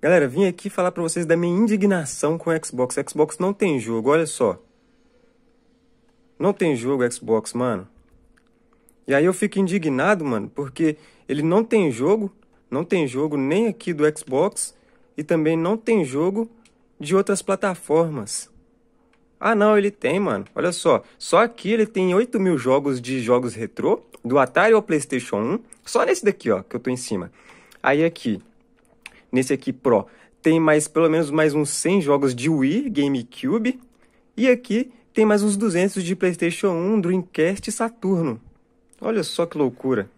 Galera, vim aqui falar pra vocês da minha indignação com o Xbox. O Xbox não tem jogo, olha só. Não tem jogo Xbox, mano. E aí eu fico indignado, mano, porque ele não tem jogo, não tem jogo nem aqui do Xbox e também não tem jogo de outras plataformas. Ah, não, ele tem, mano. Olha só. Só aqui ele tem 8 mil jogos de jogos retrô, do Atari ao PlayStation 1. Só nesse daqui, ó, que eu tô em cima. Aí aqui, nesse aqui Pro, tem mais pelo menos mais uns 100 jogos de Wii, GameCube. E aqui tem mais uns 200 de PlayStation 1, Dreamcast e Saturno. Olha só que loucura.